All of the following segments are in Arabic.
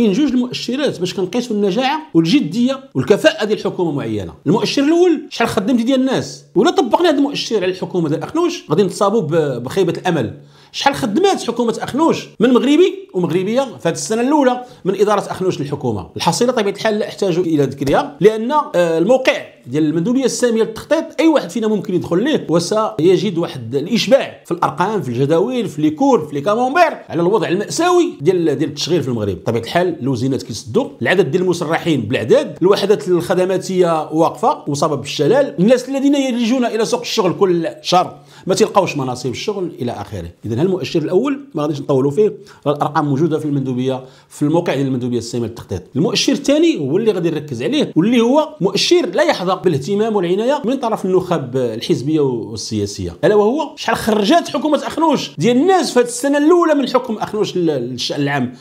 كاين جوج المؤشرات باش كنقيسوا النجاعة والجدية والكفاءة ديال الحكومة معينة. المؤشر الأول شحال خدمتي ديال الناس؟ ولا طبقنا هذا المؤشر على الحكومة ديال اخنوش غادي نتصابوا بخيبة الأمل. شحال خدمات حكومة أخنوش؟ من مغربي ومغربية. في هذه السنة الأولى من إدارة أخنوش للحكومة. الحصيلة طبيعه الحال لا احتاج إلى ذكرها لأن آه، الموقع ديال المندوبية السامية للتخطيط أي واحد فينا ممكن يدخل ليه وسيجد واحد الإشباع في الأرقام في الجداول في لي كور في لي كامونبير على الوضع المأساوي ديال ديال التشغيل في المغرب. بطبيعه الحال الوزينات كيسدوا العدد ديال المسرحين بالأعداد الوحدات الخدماتية واقفة مصابة بالشلل الناس الذين يلجون إلى سوق الشغل كل شهر ما تلقاوش مناصب الشغل إلى آخره. اذا المؤشر الأول ما غاديش نطولوا فيه الأرقام موجودة في المندوبية في الموقع ديال المندوبية الساميه للتخطيط. المؤشر الثاني هو اللي غادي نركز عليه واللي هو مؤشر لا يحظى بالاهتمام والعناية من طرف النخب الحزبية والسياسية. ألا وهو شحال خرجت حكومة أخنوش ديال الناس في هذه السنة الأولى من حكم أخنوش للشان العام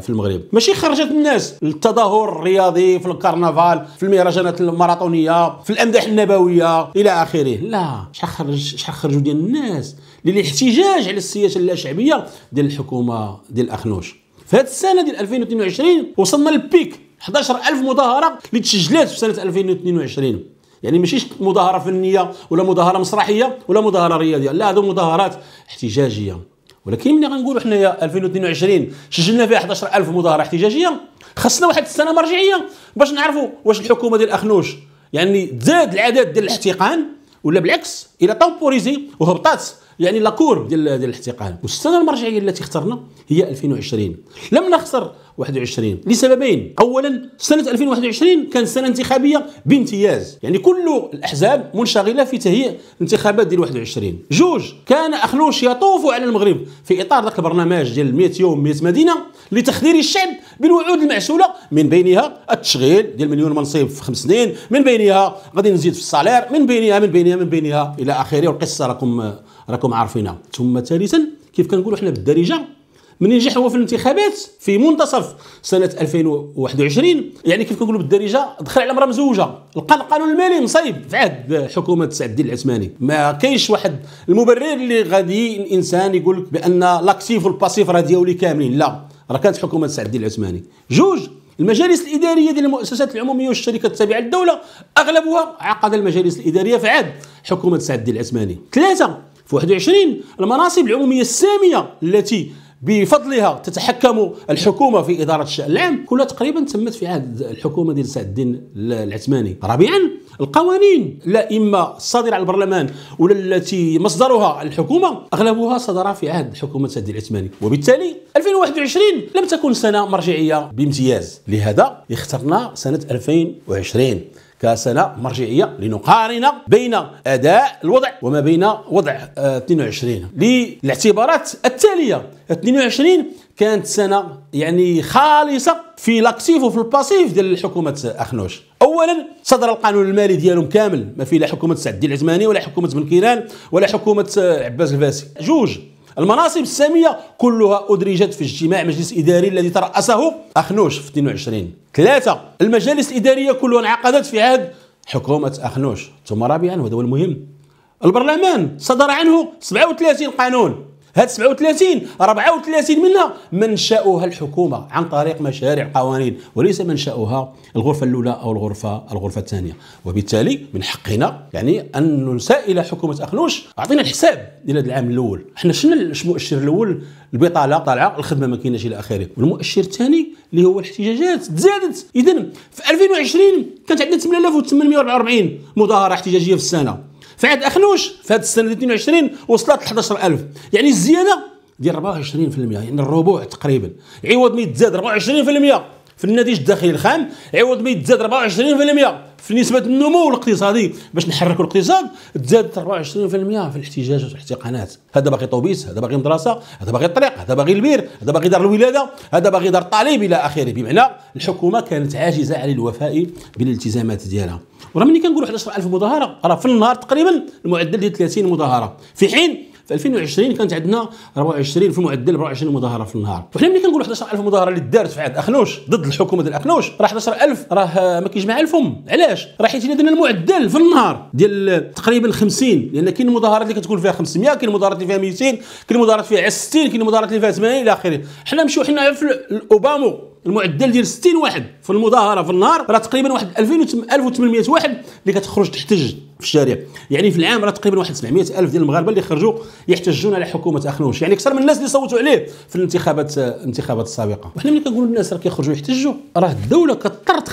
في المغرب. ماشي خرجت الناس للتظاهر الرياضي في الكرنفال في المهرجانات الماراثونيه في الأمداح النبوية إلى آخره. لا شحال خرج شحال خرجوا ديال الناس؟ للاحتجاج على السياسة اللاشعبيه ديال الحكومة ديال أخنوش. في هذه السنة ديال 2022 وصلنا للبيك 11000 مظاهرة اللي تسجلات في سنة 2022 يعني ماشي مظاهرة فنية ولا مظاهرة مسرحية ولا مظاهرة رياضية لا هذو مظاهرات احتجاجية. ولكن ملي غنقولوا حنايا 2022 سجلنا فيها 11000 مظاهرة احتجاجية خصنا واحد السنة مرجعية باش نعرفوا واش الحكومة ديال أخنوش يعني تزاد العدد ديال الاحتقان ولا بالعكس إلى temporiser وهبطات. يعني la courbe ديال ديال الاحتقان. والسنة المرجعية التي اخترنا هي 2020 لم نخسر 21 لسببين. اولا سنة 2021 كانت سنة انتخابية بامتياز. يعني كل الأحزاب منشغلة في تهيئ الانتخابات ديال 21 جوج كان أخنوش يطوف على المغرب في إطار ذاك البرنامج ديال 100 يوم 100 مدينة لتخدير الشعب بالوعود المعسولة من بينها التشغيل ديال مليون منصب في خمس سنين من بينها غادي نزيد في ال salaire من بينها من بينها من بينها إلى آخره. والقصة راكم راكم عارفينها. ثم ثالثا كيف كنقولوا حنا بالدارجة من نجح هو في الانتخابات في منتصف سنة 2021 يعني كيف كنقولوا بالدارجة دخل على امراه مزوجة لقى القانون المالي مصيب. في عهد حكومة سعد الدين العثماني. ما كاينش واحد المبرر اللي غادي الإنسان يقول لك بأن l'actif وال passif راه ديالي كاملين. لا راه كانت حكومة سعد الدين العثماني. جوج المجالس الإدارية ديال المؤسسات العمومية والشركات التابعة للدولة أغلبها عقد المجالس الإدارية. في عهد حكومة سعد الدين العثماني. ثلاثة في 21 المناصب العمومية السامية التي بفضلها تتحكم الحكومة في إدارة الشأن العام كلها تقريبا تمت في عهد الحكومة ديال سعد الدين العثماني. رابعا القوانين لا إما الصادره على البرلمان ولا التي مصدرها الحكومة أغلبها صدر في عهد حكومة سعد العثماني. وبالتالي 2021 لم تكن سنة مرجعية بامتياز. لهذا اخترنا سنة 2020 كسنة مرجعية لنقارن بين أداء الوضع وما بين وضع 22 آه، للاعتبارات التالية 22 كانت سنة يعني خالصة في l'actif وفي ال passif ديال حكومة أخنوش. أولا صدر القانون المالي ديالهم كامل. ما فيه لا حكومة سعد الدين العثماني ولا حكومة بن كيران ولا حكومة آه، عباس الفاسي. جوج. المناصب السامية كلها أدرجت في اجتماع مجلس إداري الذي ترأسه أخنوش في 22 ثلاثة. المجالس الإدارية كلها انعقدت في عهد حكومة أخنوش. ثم رابعا وهذا هو المهم. البرلمان صدر عنه 37 قانون. هاد 37 34 منها منشأها الحكومة عن طريق مشاريع قوانين وليس منشأها الغرفة الأولى أو الغرفة الغرفة الثانية. وبالتالي من حقنا يعني أن نسائل حكومة أخنوش أعطينا الحساب ديال هذا العام الأول. إحنا شنو المؤشر الأول؟ البطالة طالعة الخدمة ما كايناش إلى آخره. والمؤشر الثاني اللي هو الاحتجاجات تزادت. إذا في 2020 كانت عندنا 8844 مظاهرة احتجاجية في السنة. عهد أخنوش في هذه السنة 22 وصلت ل 11000 يعني الزيادة ديال 24% يعني الربع تقريبا. عوض ما يتزاد 24% في الناتج الداخلي الخام عوض ما يتزاد 24% في نسبة النمو الاقتصادي باش نحركوا الاقتصاد تزادت 24% في الاحتجاجات والاحتقانات هذا باغي طوبيس هذا باغي مدرسة هذا باغي طريق هذا باغي البير هذا باغي دار الولادة هذا باغي دار الطالب إلى آخره. بمعنى الحكومة كانت عاجزة عن الوفاء بالالتزامات ديالها. ورغم ملي كنقولوا 11000 مظاهرة راه في النهار تقريبا المعدل ديال 30 مظاهرة. في حين في 2020 كانت عندنا 24 في معدل 24 مظاهرة في النهار. وحنا ملي كنقولوا 11000 مظاهرة اللي دارت في عهد أخنوش ضد الحكومة ديال أخنوش راه 11000 راه ما كيجمع الفم علاش؟ راه حيت درنا المعدل في النهار ديال تقريبا 50 لأن كاين مظاهرات اللي كتكون فيها 500 كاين مظاهرات اللي فيها 200 كاين مظاهرات فيها 60 كاين مظاهرات اللي فيها 80 إلى آخره. حنا نمشيو حنا في الأوبامو. المعدل ديال 60 واحد في المظاهرة في النهار راه تقريبا واحد 2800 واحد اللي كتخرج تحتج في الشارع يعني في العام راه تقريبا واحد 700 ألف ديال المغاربة اللي خرجوا يحتجون على حكومة اخنوش يعني أكثر من الناس اللي صوتوا عليه في الانتخابات الانتخابات السابقة. وحنا ملي كنقولوا للناس راه كيخرجوا يحتجوا راه الدولة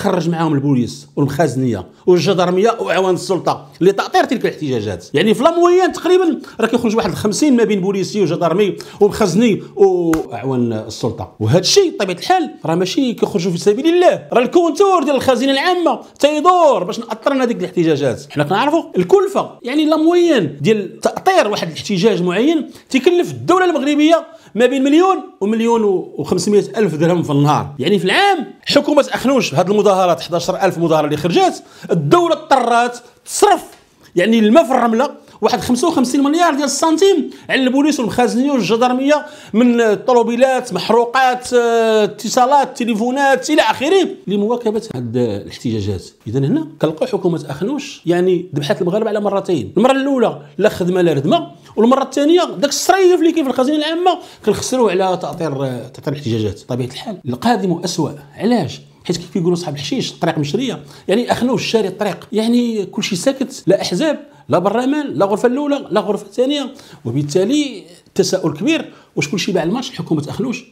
تخرج معاهم البوليس والمخازنية والجدرمية وإعوان السلطة لتاطير تلك الاحتجاجات. يعني في la moyenne تقريبا راه كيخرج واحد 50 ما بين بوليسي وجدرمي ومخزني وإعوان السلطة. وهذا الشيء بطبيعه الحال راه ماشي كيخرجوا في سبيل الله. راه ال compteur ديال الخزينه العامة تيدور باش نأطرنا هذيك الاحتجاجات. حنا كنعرفوا الكلفة يعني la moyenne ديال تأطير واحد الاحتجاج معين تكلف الدولة المغربية ما بين مليون ومليون و500 ألف درهم في النهار. يعني في العام حكومة أخنوش هذه المظاهرات 11000 مظاهرة اللي خرجات الدولة اضطرات تصرف. يعني الماء في الرمله واحد 55 مليار ديال السنتيم على البوليس والمخازنيه والجدرمية من طوموبيلات محروقات آه، اتصالات تليفونات إلى آخره. لمواكبة هذه الاحتجاجات. إذا هنا كنلقاو حكومة أخنوش يعني ذبحت المغاربة على مرتين. المرة الأولى لا خدمة لا ردمة والمرة الثانية داك الصريف اللي كاين في الخزينة العامة كنخسروه على تأطير تأطير الاحتجاجات. طبيعة الحال القادم أسوأ. علاش؟ حيت كيف كيقولوا صحاب الحشيش الطريق مشرية. يعني أخنوش شاري الطريق. يعني كل شيء ساكت لا أحزاب. لا برلمان لا غرفة الأولى لا غرفة الثانية. وبالتالي تساؤل كبير واش كل شيء باع الماتش؟ حكومه اخنوش